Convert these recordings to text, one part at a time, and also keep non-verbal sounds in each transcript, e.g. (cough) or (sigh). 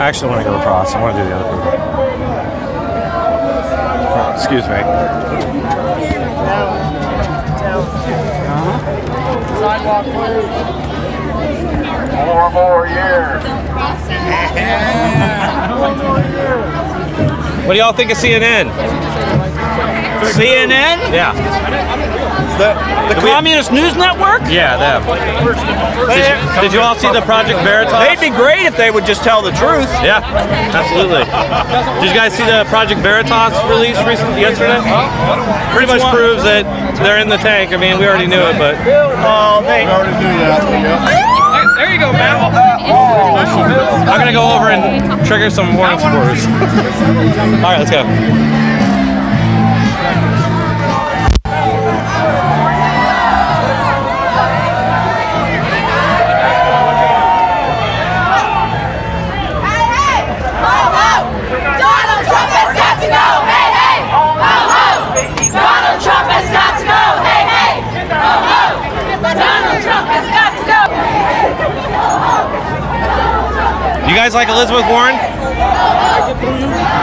I actually want to go across. I want to do the other one. Excuse me. Sidewalk Four more years. What do y'all think of CNN? CNN? Yeah. The, the Communist News Network? Yeah, them. Did, did you all see the Project Veritas? They'd be great if they would just tell the truth. Yeah, absolutely. Did you guys see the Project Veritas release recently yesterday? Pretty much proves that they're in the tank. I mean, we already knew it, but Oh, they. Already knew that. There you go, man. I'm gonna go over and trigger some Warren supporters. All right, let's go. Guys like Elizabeth Warren?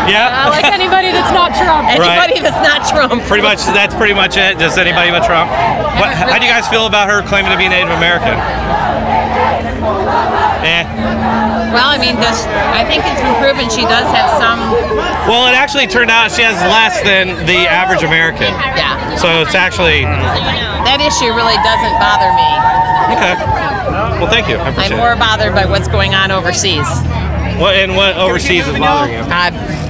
Yeah. like anybody that's not Trump. Anybody that's not Trump. Pretty much, that's pretty much it. Just anybody but Trump. What, how do you guys feel about her claiming to be Native American? Eh. Well, I mean, does, I think it's been proven she does have some. Well, it actually turned out she has less than the average American. Yeah. So it's actually That issue really doesn't bother me. okay. Well, thank you. I I'm more bothered by what's going on overseas. What and what overseas is bothering you?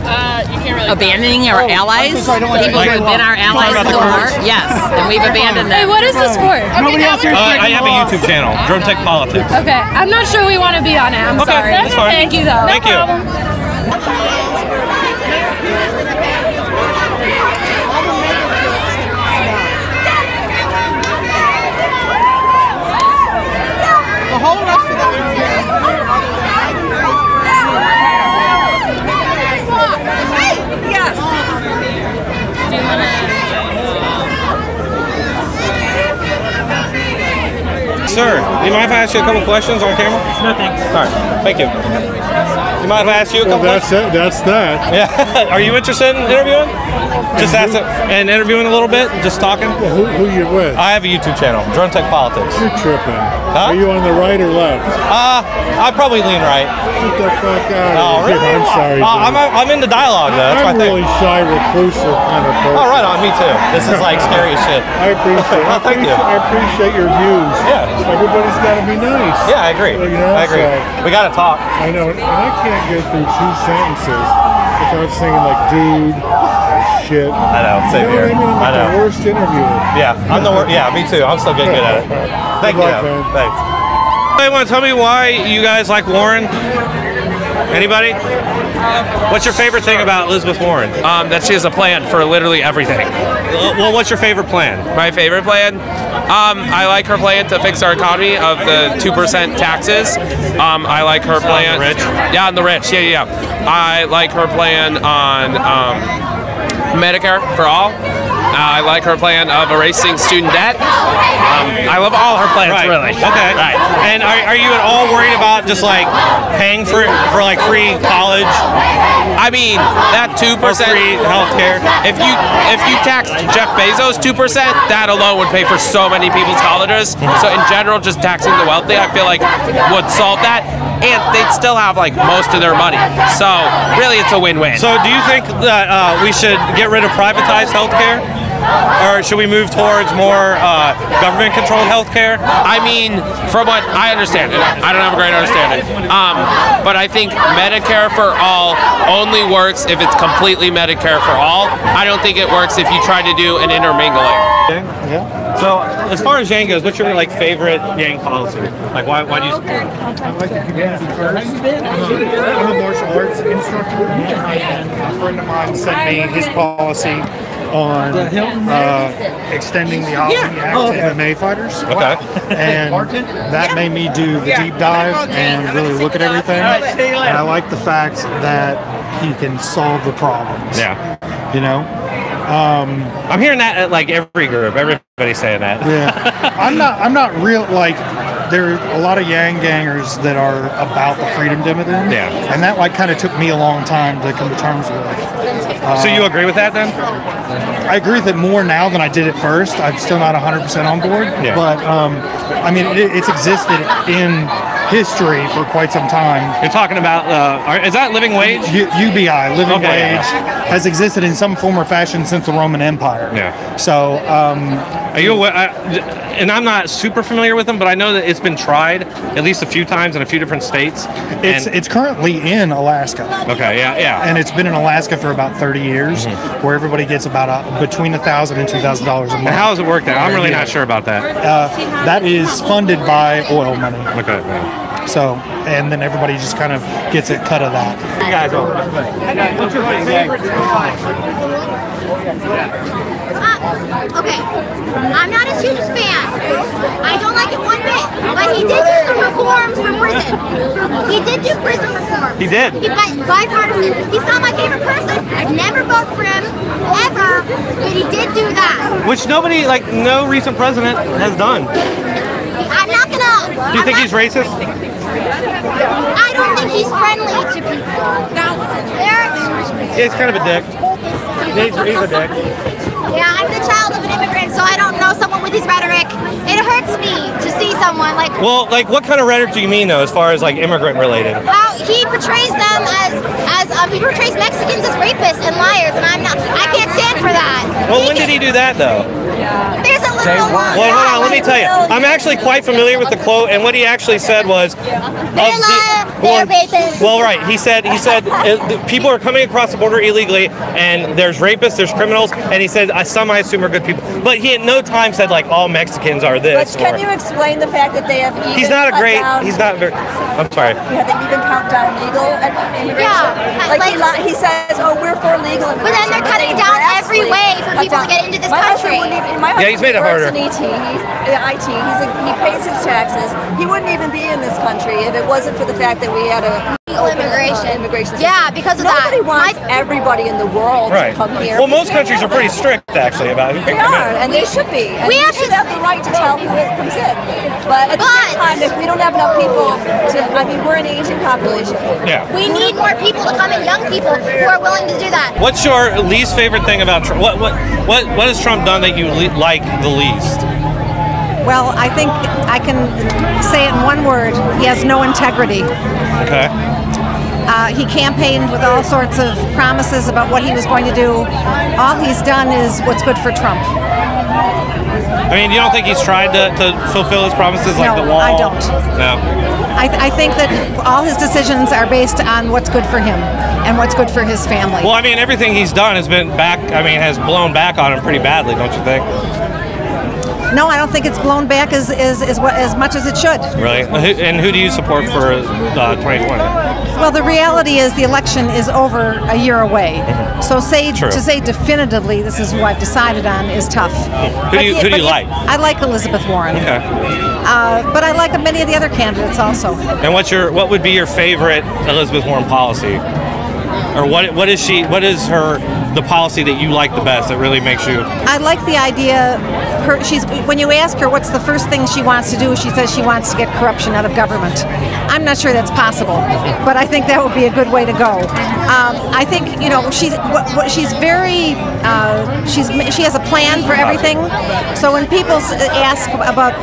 Uh, abandoning our allies, people Like- who have been our allies in the the war. Yes, and we've abandoned them. Hey, what is this for? Uh, I have a YouTube channel, Dronetek Politics. Okay, I'm not sure we want to be on it. I'm Okay, sorry. that's fine. Thank you, though. Thank you. The do you mind if I ask you a couple questions on camera? No, thanks. All right, thank you. You mind if I ask you a Well, couple that's it. That's that. Yeah. (laughs) Are you interested in interviewing? Just ask it, and interviewing a little bit, just talking. Who, who you with? I have a YouTube channel, Dronetek Politics. You're tripping. Huh? Are you on the right or left? Uh, I probably lean right. Get the fuck out Oh, of here. really? I'm sorry. Uh, dude. I'm, I'm into dialogue though. That's I'm my thing. really shy, reclusive kind of person. Oh, right on. Me too. This is like scary as shit. I appreciate. I Well, (laughs) thank you. appreciate, I appreciate your views. Yeah. Everybody's got to be nice. Yeah, I agree. You know, I agree. so- We gotta talk. I know, and I can't get through two sentences without saying like, dude, shit. I know. You Same know here. I mean? I'm I know. the worst interviewer. Yeah, I'm the worst. Yeah, me too. I'm still getting good at it. (laughs) Thank Good you. luck. Thanks. Anybody want to tell me why you guys like Warren? Anybody? What's your favorite thing about Elizabeth Warren? Um, that she has a plan for literally everything. Well, what's your favorite plan? My favorite plan? Um, I like her plan to fix our economy of the 2% taxes. Um, I like her plan. the rich? Yeah, on the rich. Yeah, yeah, yeah. I like her plan on um, Medicare for all. Uh, I like her plan of erasing student debt. Um, I love all her plans, Right. really. Okay. Right. And are, are you at all worried about just like paying for for like free college I mean, that two or percent free healthcare? If you if you tax Jeff Bezos two percent, that alone would pay for so many people's colleges. So in general, just taxing the wealthy, I feel like would solve that, and they'd still have like most of their money. So really, it's a win-win. So, do you think that uh, we should get rid of privatized healthcare, or should we move towards more uh, government-controlled healthcare? I mean, from what I understand, I don't have a great understanding, um, but I think Medicare for all only works if it's completely Medicare for all. I don't think it works if you try to do an intermingling. Yeah. So, as far as Yang goes, what's your like favorite Yang policy? Like, why, why do you support it? I like the community first. I'm a martial arts instructor, and a friend of mine sent me his policy on uh, extending the Housing Act to MMA fighters. Okay. And that made me do the deep dive and really look at everything. And I like the fact that he can solve the problems. Yeah. You know? I'm hearing that at like every group. Everybody's saying that. Yeah. (laughs) I'm not I'm not real like there are a lot of Yang gangers that are about the freedom dividend. Yeah. And that like kind of took me a long time to come to terms with. So you agree with that then? I agree with it more now than I did at first. I'm still not 100% on board, Yeah. but um, I mean, it, it's existed in history for quite some time. You're talking about uh, is that living wage? U- UBI, living Okay, wage, yeah. has existed in some form or fashion since the Roman Empire. Yeah. So, um, Are you aware? I, and I'm not super familiar with them, but I know that it's been tried at least a few times in a few different states. it's it's currently in Alaska. okay, yeah, yeah. And it's been in Alaska for about 30 years, where everybody gets about a, between a thousand and two thousand dollars a month. And how does it work there? I'm really not sure about that. Uh, that is funded by oil money. Okay. yeah. So, and then everybody just kind of gets a cut of that. You guys are. Uh, okay, I'm not his hugest fan. I don't like it one bit, but he did do some reforms for prison. He did do prison reform. He did. He bi- bipartisan. He's not my favorite person. I've never voted for him ever, but he did do that. Which nobody, like, no recent president has done. I'm not gonna. Do you think he's racist? I don't think he's friendly to people. There. Yeah, he's kind of a dick. He's, he's a dick. Yeah, I'm the child of an immigrant, so I don't know someone with his rhetoric. It hurts me to see someone like Well, like, what kind of rhetoric do you mean, though, as far as like immigrant related? how he portrays them as as um, he portrays Mexicans as rapists and liars, and I'm not. I can't stand for that. Well, when did he do that, though? There's a little. Well, hold on, let me tell you. I'm actually quite familiar with the quote, and what he actually said was, the- well, well, right. He said he said uh, people are coming across the border illegally, and there's rapists, there's criminals, and he said uh, some I assume are good people, but he at no time said like all Mexicans are this. But can or- you explain the fact that they have even he's not a great. down- He's not very. I'm sorry. Yeah, they even count down legal immigration. Yeah, like, he, like- li- he says, "Oh, we're for legal immigration." But then they're cutting down every way for people to get into this my country. Husband my Yeah, he's made it husband harder. works in ET. He's, uh, IT. He's a, he pays his taxes. He wouldn't even be in this country if it wasn't for the fact that we had a Legal open, uh, immigration. immigration. Yeah, because of that. Nobody wants My- everybody in the world Right. to come here. Well, most countries are pretty strict actually about who They are, in. and they should be. And We we, have should have the right to tell who comes in. Don't have enough people to, I mean, we're an aging population. Yeah. We need more people to come in, young people who are willing to do that. What's your least favorite thing about Trump? What what what what has Trump done that you le- like the least? Well, I think I can say it in one word. He has no integrity. Okay. Uh, he campaigned with all sorts of promises about what he was going to do. All he's done is what's good for Trump. I mean, you don't think he's tried to, to fulfill his promises like No, the wall? I don't. No. I, th- I think that all his decisions are based on what's good for him and what's good for his family. Well, I mean, everything he's done has been back. I mean, has blown back on him pretty badly, don't you think? No, I don't think it's blown back as, as, as, what, as much as it should. Really? And who do you support for uh, 2020? Well, the reality is the election is over a year away. So say True. to say definitively this is who I've decided on is tough. Who do you- who do you like? I like Elizabeth Warren. Okay. Uh, but I like many of the other candidates also. And what's your what would be your favorite Elizabeth Warren policy? Or what what is she? What is her the policy that you like the best that really makes you? I like the idea. Her, she's when you ask her what's the first thing she wants to do, she says she wants to get corruption out of government. I'm not sure that's possible, but I think that would be a good way to go. Um, I think you know she's what, what, she's very uh, she's she has a plan for everything. So when people ask about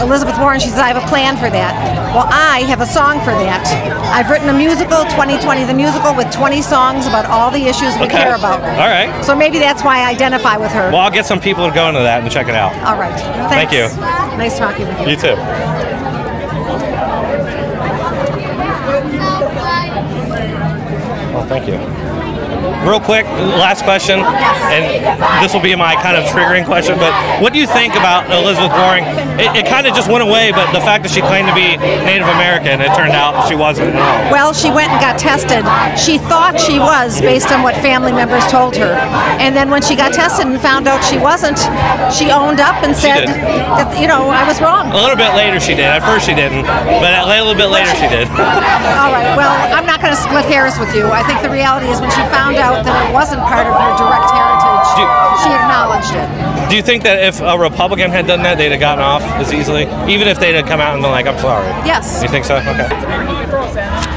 Elizabeth Warren, she says I have a plan for that. Well, I have a song for that. I've written a musical, 2020 the musical, with 20 songs about all the issues we Okay. care about. All right. So maybe that's why I identify with her. Well, I'll get some people to go into that and check it out. All right. Thank you. Nice talking with you. You too. Well, thank you. Real quick, last question, and this will be my kind of triggering question. But what do you think about Elizabeth Warren? It, it kind of just went away, but the fact that she claimed to be Native American, it turned out she wasn't. Well, she went and got tested. She thought she was based on what family members told her. And then when she got tested and found out she wasn't, she owned up and She said, did. that, you know, I was wrong. A little bit later she did. At first she didn't, but a little bit later she did. All right. Well, I'm not going to split hairs with you. I think the reality is when she found out that it wasn't part of her direct heritage, she acknowledged it. Do you think that if a Republican had done that, they'd have gotten off as easily, even if they'd have come out and been like, "I'm sorry"? Yes. You think so? Okay.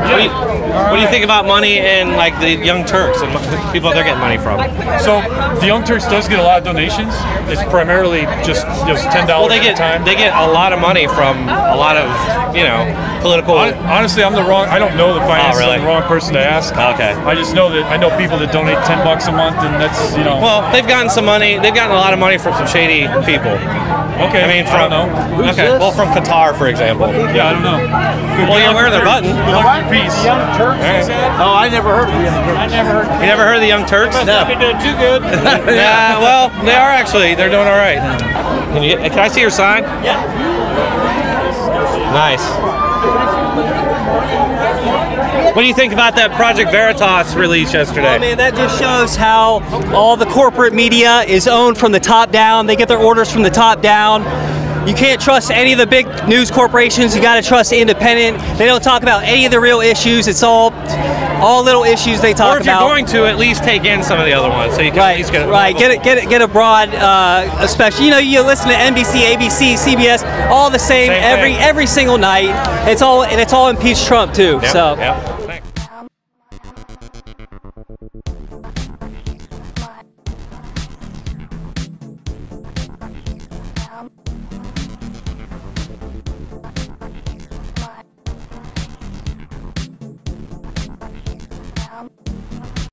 What do you, what do you think about money and like the Young Turks and mo- people they're getting money from? So the Young Turks does get a lot of donations. It's primarily just just ten Well, dollars they at get a time. they get a lot of money from a lot of you know political. Hon- Honestly, I'm the wrong. I don't know the finances. Oh, really? I'm the wrong person to ask. Okay. I just know that I know people that donate ten bucks a month, and that's you know. Well, they've gotten some money. They've gotten a lot of money from some shady people. Okay, I mean, I from don't know. Who's okay, this? well, from Qatar, for example. yeah, I don't know. Well, you're wearing their button. Good luck with your piece. Oh, I never heard of you. I never heard. You never heard of the Young Turks? No. You're doing too good. (laughs) yeah, well, they are actually. They're doing all right. Can you? Can I see your sign? Yeah. Nice. What do you think about that Project Veritas release yesterday? Oh, I mean, that just shows how all the corporate media is owned from the top down. They get their orders from the top down. You can't trust any of the big news corporations. You got to trust independent. They don't talk about any of the real issues. It's all all little issues they talk about. or if you're going to, at least take in some of the other ones, so you can at least get a Right, get it, get it, get a broad, uh, especially. You know, you listen to NBC, ABC, CBS, all the same, Same every thing. every single night. It's all and it's all impeach Trump too. Yep, so yep.